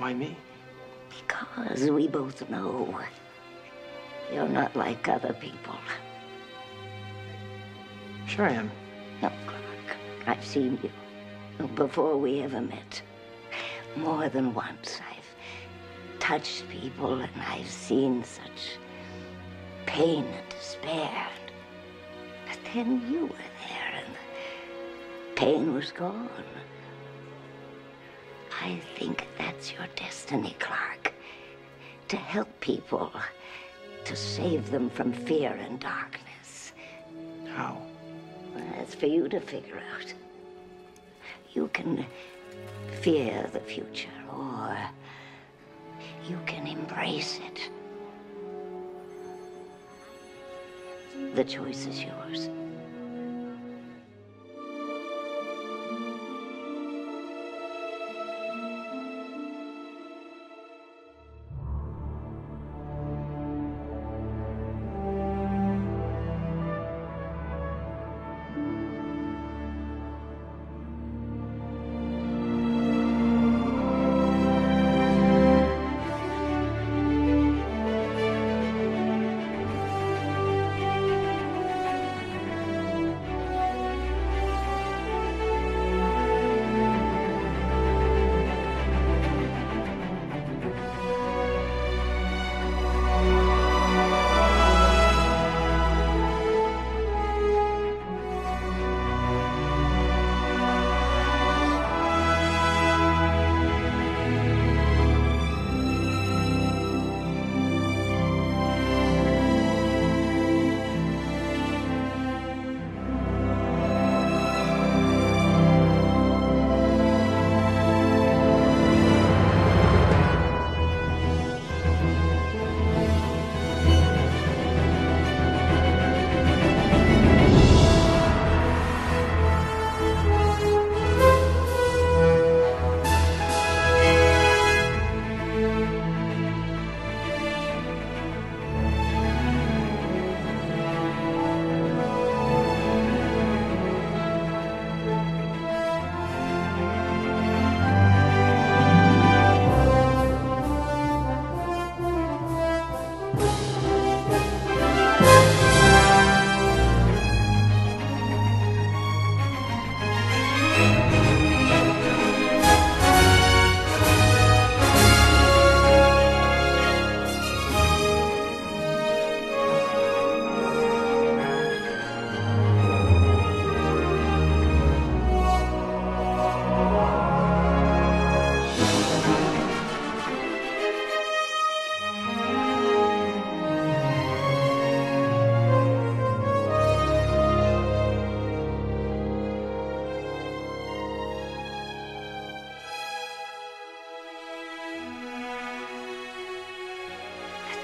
Why me? Because we both know you're not like other people. Sure I am. No, Clark, I've seen you before we ever met. More than once, I've touched people and I've seen such pain and despair. But then you were there and the pain was gone. I think that's your destiny, Clark. To help people, to save them from fear and darkness. How? Well, that's for you to figure out. You can fear the future, or you can embrace it. The choice is yours.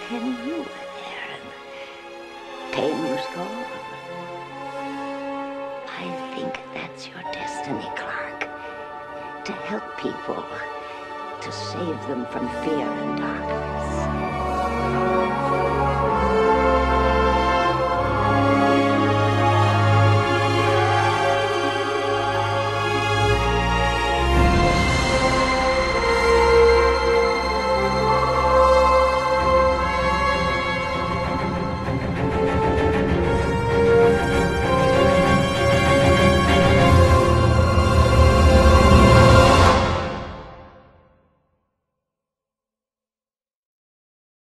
Then you were there and pain was gone. I think that's your destiny, Clark. To help people, to save them from fear and darkness.